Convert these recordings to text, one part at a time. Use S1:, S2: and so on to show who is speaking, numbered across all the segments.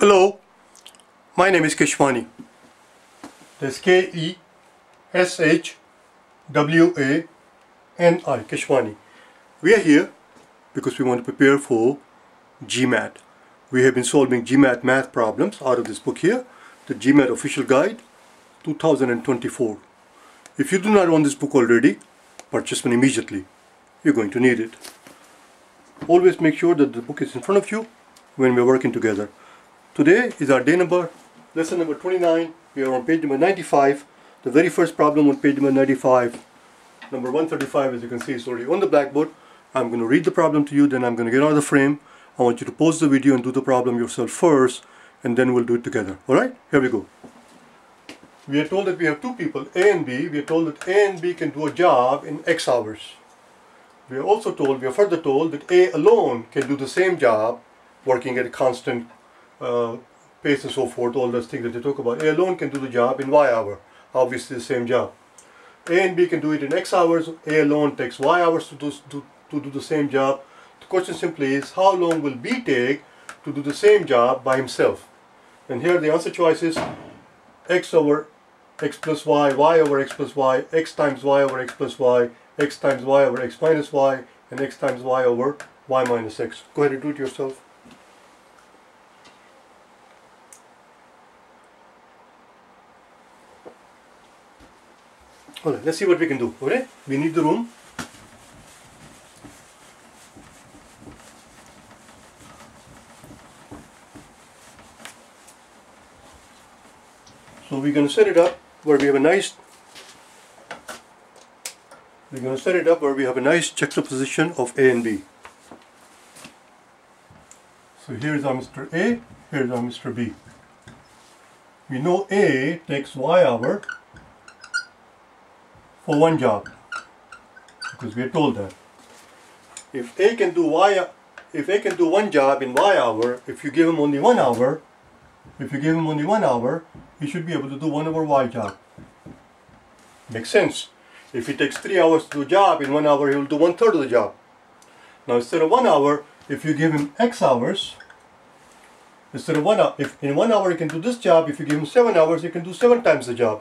S1: Hello, my name is Keshwani. That's K-E-S-H-W-A-N-I, Keshwani. We are here because we want to prepare for GMAT. We have been solving GMAT math problems out of this book here, the GMAT Official Guide 2024. If you do not own this book already, purchase one immediately. You're going to need it. Always make sure that the book is in front of you when we're working together. Today is our day number, lesson number 29. We are on page number 95. The very first problem on page number 95. Number 135 as you can see is already on the blackboard. I'm going to read the problem to you, then I'm going to get out of the frame. I want you to pause the video and do the problem yourself first, and then we'll do it together. Alright? Here we go. We are told that we have two people, A and B. We are told that A and B can do a job in X hours. We are also told, we are further told that A alone can do the same job working at a constant uh, pace and so forth, all those things that they talk about. A alone can do the job in Y hour, obviously the same job. A and B can do it in X hours, A alone takes Y hours to do, to, to do the same job. The question simply is, how long will B take to do the same job by himself? And here the answer choice is X over X plus Y, Y over X plus Y, X times Y over X plus Y, X times Y over X minus Y, and X times Y over Y minus X. Go ahead and do it yourself. Let's see what we can do. Okay? We need the room. So we're going to set it up where we have a nice we're going to set it up where we have a nice juxtaposition of A and B. So here's our Mr. A, here's our Mr. B. We know A takes Y hour for one job because we are told that. If A can do Y, if A can do one job in Y hour, if you give him only one hour, if you give him only one hour, he should be able to do one over Y job. Makes sense. If he takes three hours to do a job, in one hour he will do one third of the job. Now instead of one hour, if you give him X hours, instead of one hour, if in one hour he can do this job, if you give him seven hours, he can do seven times the job.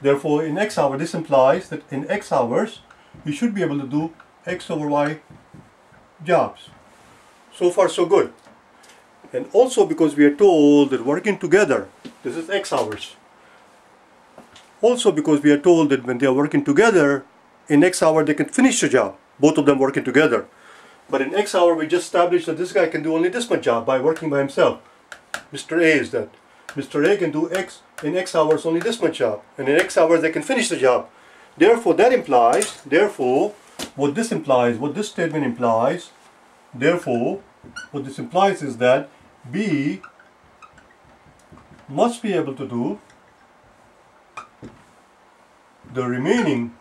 S1: Therefore, in X hour, this implies that in X hours, you should be able to do X over Y jobs. So far, so good. And also because we are told that working together, this is X hours. Also because we are told that when they are working together, in X hour they can finish the job, both of them working together. But in X hour we just established that this guy can do only this much job by working by himself. Mr. A is that. Mr. A can do X in X hours only this much job. And in X hours they can finish the job. Therefore that implies, therefore, what this implies, what this statement implies, therefore, what this implies is that B must be able to do the remaining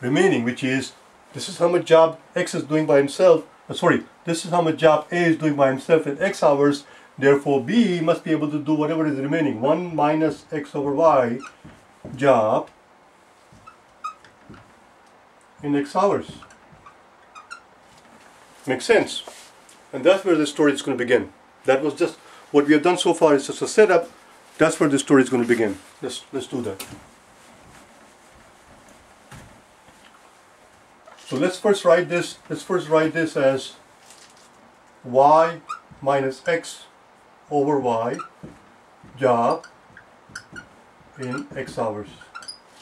S1: remaining which is this is how much job X is doing by himself uh, sorry this is how much job A is doing by himself in X hours. Therefore B must be able to do whatever is remaining. 1 minus X over Y job in X hours. Makes sense. And that's where the story is going to begin. That was just what we have done so far is just a setup. That's where the story is going to begin. Let's, let's do that. So let's first write this, let's first write this as y minus x over y job in x hours.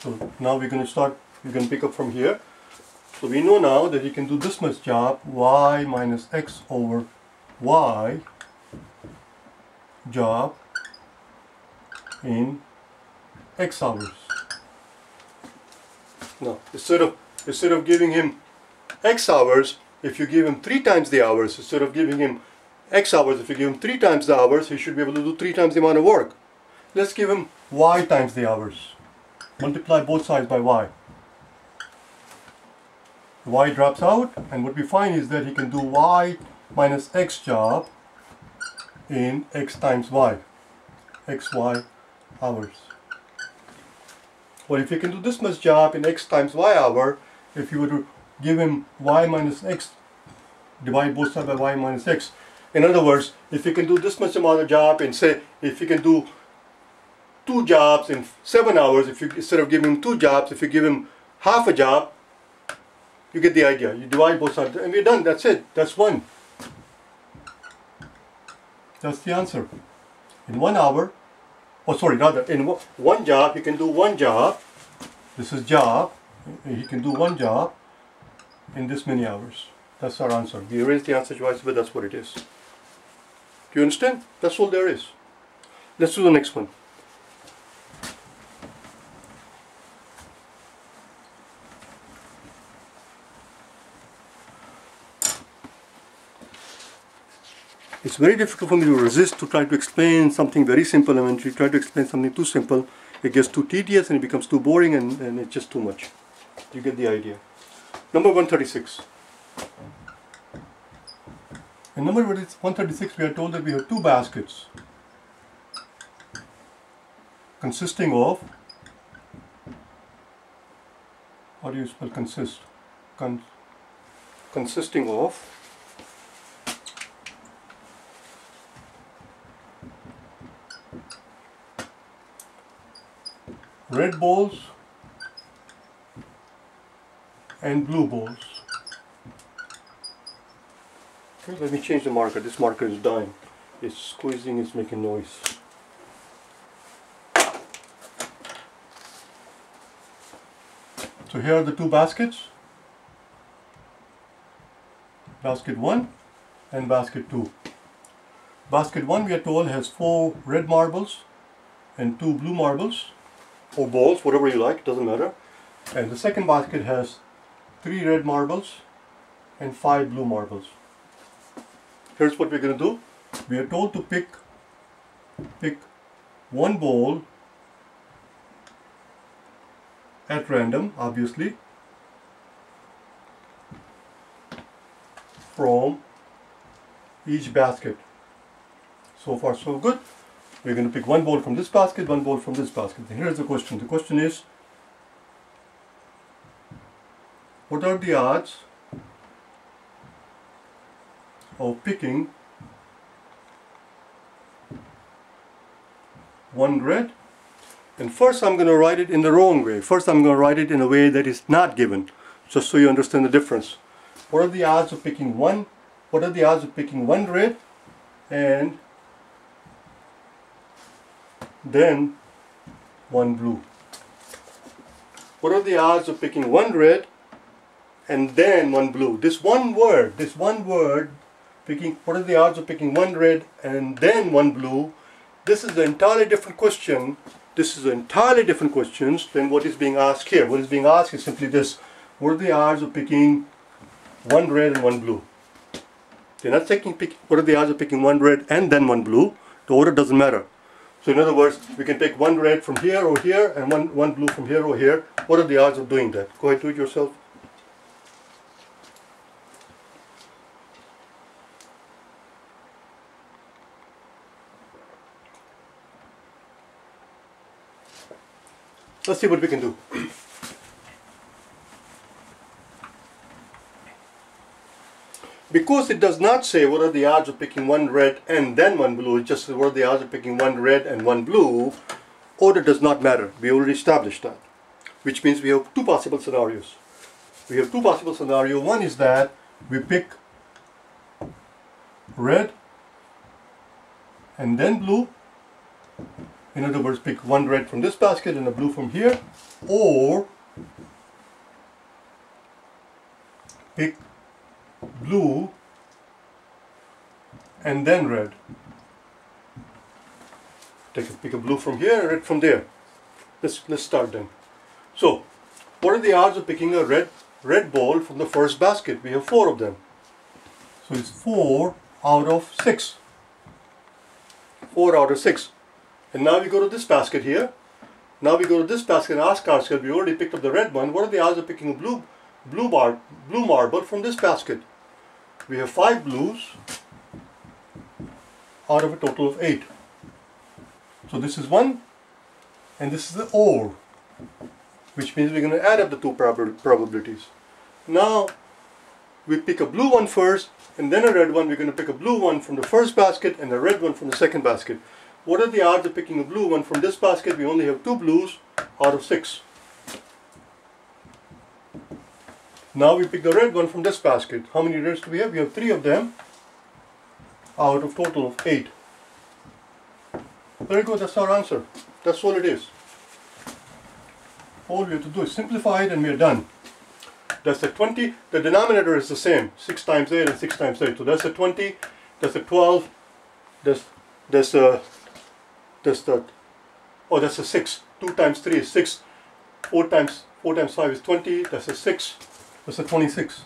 S1: So now we're going to start, we're going to pick up from here. So we know now that you can do this much job, y minus x over y job in X hours. Now, instead of, instead of giving him X hours, if you give him three times the hours, instead of giving him X hours, if you give him three times the hours, he should be able to do three times the amount of work. Let's give him Y times the hours. Multiply both sides by Y. Y drops out, and what we find is that he can do Y minus X job in X times Y. XY hours. Well, if you can do this much job in x times y hour, if you were to give him y minus x, divide both sides by y minus x, In other words, if you can do this much amount of job and say, if you can do two jobs in seven hours, if you instead of giving him two jobs, if you give him half a job, you get the idea. You divide both sides and we're done. That's it. That's one. That's the answer. In one hour, oh sorry, rather, in one job, you can do one job. This is job. He can do one job in this many hours. That's our answer. We erase the answer twice, but that's what it is. Do you understand? That's all there is. Let's do the next one. It's very difficult for me to resist to try to explain something very simple and when you try to explain something too simple, it gets too tedious and it becomes too boring and, and it's just too much. You get the idea. Number 136. In number 136 we are told that we have two baskets consisting of how do you spell consist? Con consisting of red balls and blue balls. Okay, let me change the marker. This marker is dying. It's squeezing, it's making noise. So here are the two baskets. Basket 1 and basket 2. Basket 1 we are told has 4 red marbles and 2 blue marbles or balls, whatever you like, doesn't matter. And the second basket has three red marbles and five blue marbles. Here's what we're going to do. We are told to pick pick one ball at random, obviously, from each basket. So far so good. We're going to pick one ball from this basket, one ball from this basket. And here's the question. The question is, what are the odds of picking one red? And first I'm going to write it in the wrong way. First I'm going to write it in a way that is not given, just so you understand the difference. What are the odds of picking one? What are the odds of picking one red and then one blue. What are the odds of picking one red and then one blue? This one word, this one word, picking, what are the odds of picking one red and then one blue? This is an entirely different question. This is an entirely different question than what is being asked here. What is being asked is simply this. What are the odds of picking one red and one blue? They're not taking pick, what are the odds of picking one red and then one blue? The order doesn't matter. So in other words, we can take one red from here or here and one, one blue from here or here. What are the odds of doing that? Go ahead, do it yourself. Let's see what we can do. because it does not say what are the odds of picking one red and then one blue, it just says what are the odds of picking one red and one blue, order does not matter. We already established that. Which means we have two possible scenarios. We have two possible scenarios. One is that we pick red and then blue. In other words, pick one red from this basket and a blue from here. Or pick blue and then red. Take a pick a blue from here and red from there. Let's let's start then. So, what are the odds of picking a red red ball from the first basket? We have four of them. So it's four out of six. Four out of six. And now we go to this basket here. Now we go to this basket and ask ourselves, we already picked up the red one, what are the odds of picking a blue blue bar blue marble from this basket? we have five blues out of a total of eight. So this is one and this is the OR which means we're going to add up the two prob probabilities. Now we pick a blue one first and then a red one. We're going to pick a blue one from the first basket and a red one from the second basket. What are the odds of picking a blue one from this basket? We only have two blues out of six. Now we pick the red one from this basket. How many reds do we have? We have three of them out of total of eight. Very good, that's our answer. That's all it is. All we have to do is simplify it and we are done. That's the 20, the denominator is the same, 6 times 8 and 6 times 8. So that's the 20, that's the 12, that's, that's the, that's the, oh that's the 6. 2 times 3 is 6, 4 times, 4 times 5 is 20, that's a 6, that's a 26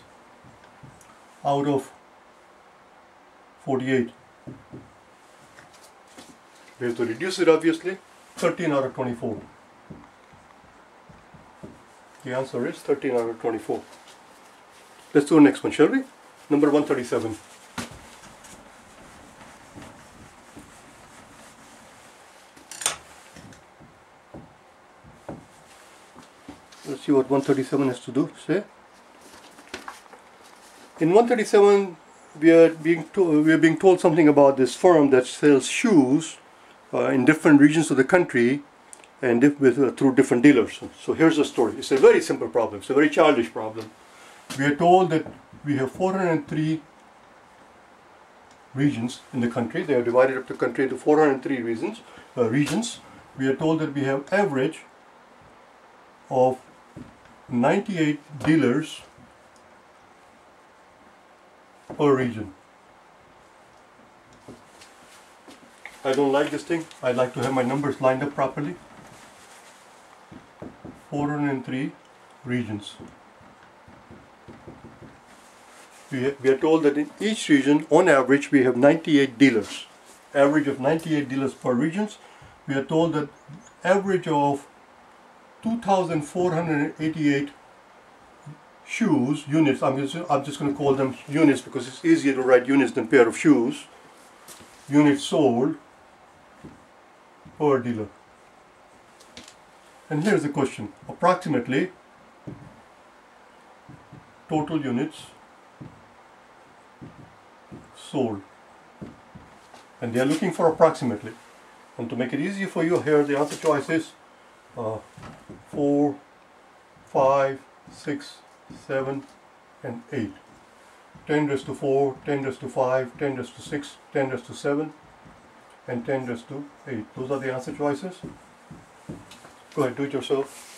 S1: out of 48. We have to reduce it obviously, 13 out of 24. The answer is 13 out of 24. Let's do the next one, shall we? Number 137. See what 137 has to do, say. In 137, we are being we are being told something about this firm that sells shoes uh, in different regions of the country and with, uh, through different dealers. So here's the story. It's a very simple problem. It's a very childish problem. We are told that we have 403 regions in the country. They are divided up the country into 403 regions. Uh, regions. We are told that we have average of 98 dealers per region. I don't like this thing. I like to have my numbers lined up properly. 403 regions. We, we are told that in each region, on average, we have 98 dealers. Average of 98 dealers per regions. We are told that average of 2,488 shoes, units, I'm just, I'm just going to call them units because it's easier to write units than pair of shoes, units sold per dealer. And here's the question, approximately total units sold. And they are looking for approximately. And to make it easier for you, here the answer choice is uh, 4, 5, 6, 7 and 8. 10 raised to 4, 10 raised to 5, 10 raised to 6, 10 raised to 7 and 10 raised to 8. Those are the answer choices. Go ahead, do it yourself.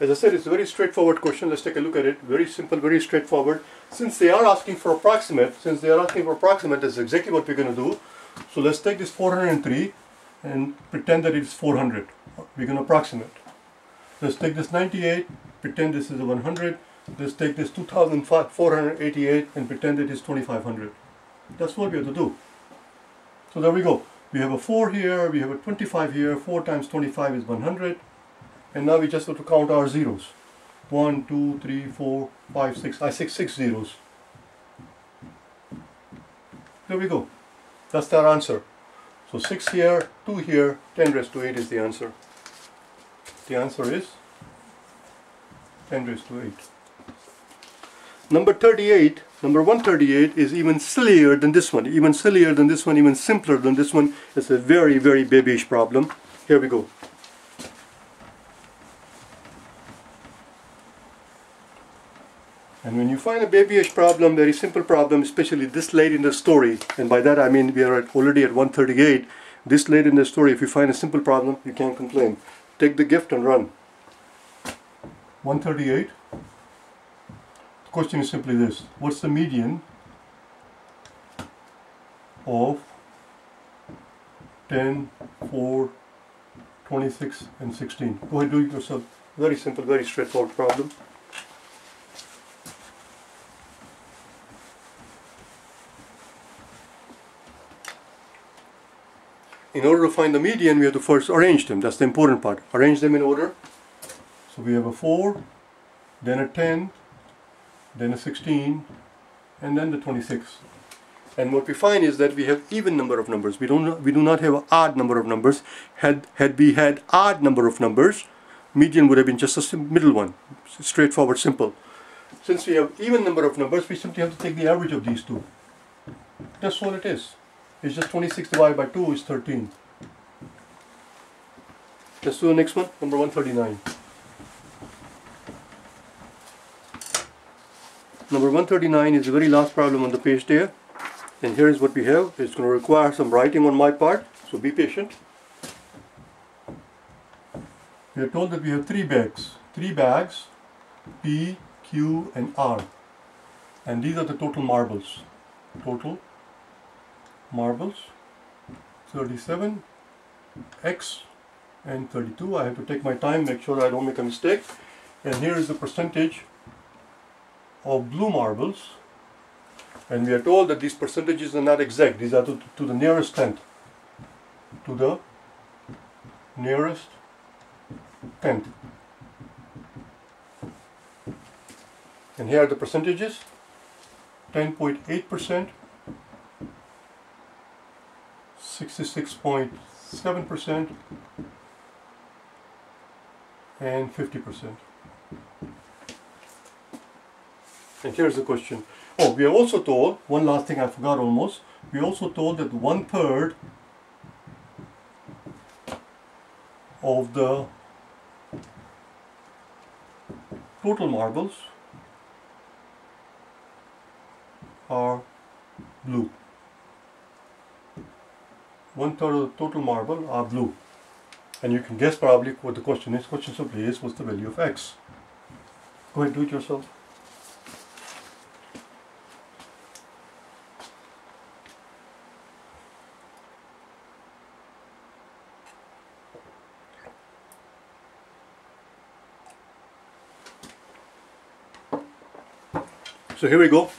S1: As I said, it's a very straightforward question. Let's take a look at it. Very simple, very straightforward. Since they are asking for approximate, since they are asking for approximate, that's exactly what we're going to do. So let's take this 403 and pretend that it's 400. We're going to approximate. Let's take this 98, pretend this is a 100. Let's take this 2488 and pretend it is 2500. That's what we have to do. So there we go. We have a 4 here, we have a 25 here, 4 times 25 is 100. And now we just have to count our zeros. 1, 2, 3, 4, 5, 6. I 6, 6 zeros. There we go. That's their answer. So 6 here, 2 here, 10 raised to 8 is the answer. The answer is 10 raised to 8. Number 38, number 138 is even sillier than this one, even sillier than this one, even simpler than this one. It's a very, very babyish problem. Here we go. And when you find a babyish problem, very simple problem, especially this late in the story, and by that I mean we are at, already at 138, this late in the story, if you find a simple problem, you can't complain. Take the gift and run. 138. The question is simply this. What's the median of 10, 4, 26 and 16? Go ahead, do it yourself. Very simple, very straightforward problem. In order to find the median, we have to first arrange them. That's the important part. Arrange them in order. So we have a 4, then a 10, then a 16, and then the 26. and what we find is that we have even number of numbers we don't we do not have an odd number of numbers had had we had odd number of numbers median would have been just a middle one straightforward simple since we have even number of numbers we simply have to take the average of these two that's all it is it's just 26 divided by 2 is 13 let's do the next one number 139 Number 139 is the very last problem on the page there. And here is what we have. It's going to require some writing on my part, so be patient. We are told that we have three bags. Three bags, P, Q and R. And these are the total marbles. Total marbles, 37, X and 32. I have to take my time, make sure I don't make a mistake. And here is the percentage of blue marbles. And we are told that these percentages are not exact. These are to, to the nearest tenth to the nearest tenth and here are the percentages. 10.8% 66.7% and 50% And here's the question. Oh, we are also told, one last thing I forgot almost, we also told that one third of the total marbles are blue. One third of the total marble are blue. And you can guess probably what the question is. Question simply is, what's the value of x? Go ahead, do it yourself. So here we go.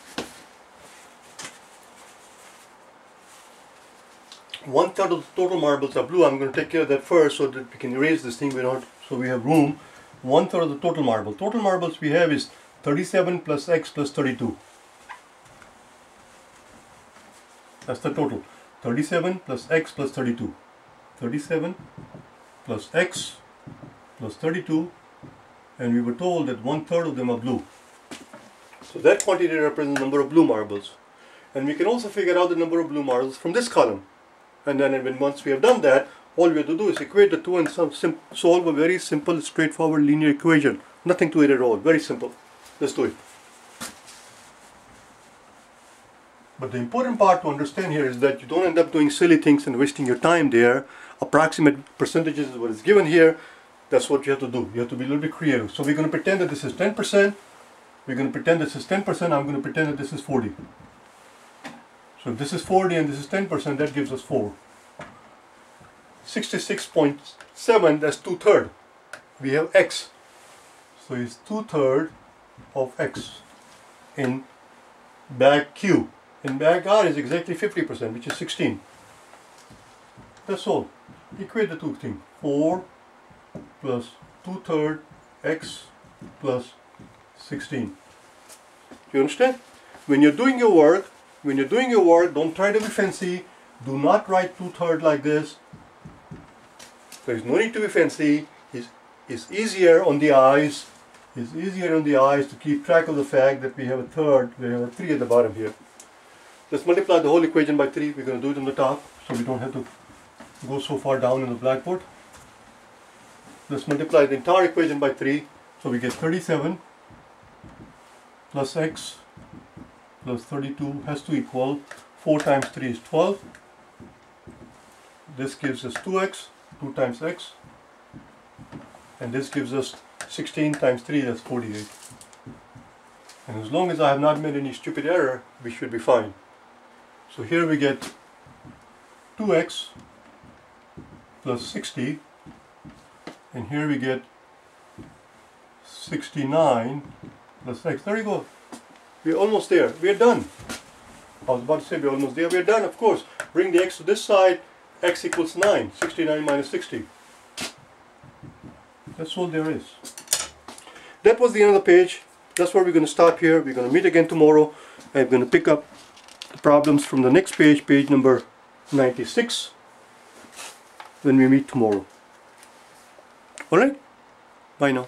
S1: One third of the total marbles are blue. I'm going to take care of that first so that we can erase this thing. We don't, so we have room. One third of the total marble. Total marbles we have is 37 plus x plus 32. That's the total. 37 plus x plus 32. 37 plus x plus 32 and we were told that one third of them are blue. So that quantity represents the number of blue marbles. And we can also figure out the number of blue marbles from this column. And then when once we have done that, all we have to do is equate the two and solve a very simple, straightforward linear equation. Nothing to it at all. Very simple. Let's do it. But the important part to understand here is that you don't end up doing silly things and wasting your time there. Approximate percentages is what is given here. That's what you have to do. You have to be a little bit creative. So we're going to pretend that this is 10%. We're going to pretend this is 10%, I'm going to pretend that this is 40. So if this is 40 and this is 10%, that gives us 4. 66.7, that's 2 third. We have x. So it's 2 third of x in bag Q. In bag R is exactly 50%, which is 16. That's all. Equate the two things. 4 plus 2 third x plus 16. Do you understand? When you're doing your work, when you're doing your work, don't try to be fancy. Do not write two-thirds like this. There is no need to be fancy. It's, it's easier on the eyes. It's easier on the eyes to keep track of the fact that we have a third, we have a 3 at the bottom here. Let's multiply the whole equation by 3. We're going to do it on the top so we don't have to go so far down in the blackboard. Let's multiply the entire equation by 3. So we get 37 plus x plus 32 has to equal 4 times 3 is 12 this gives us 2x 2 times x and this gives us 16 times 3 that's 48 and as long as I have not made any stupid error we should be fine so here we get 2x plus 60 and here we get 69 plus x. There you go. We're almost there. We're done. I was about to say we're almost there. We're done, of course. Bring the x to this side. x equals 9. 69 minus 60. That's all there is. That was the end of the page. That's where we're going to stop here. We're going to meet again tomorrow. I'm going to pick up the problems from the next page, page number 96, when we meet tomorrow. Alright? Bye now.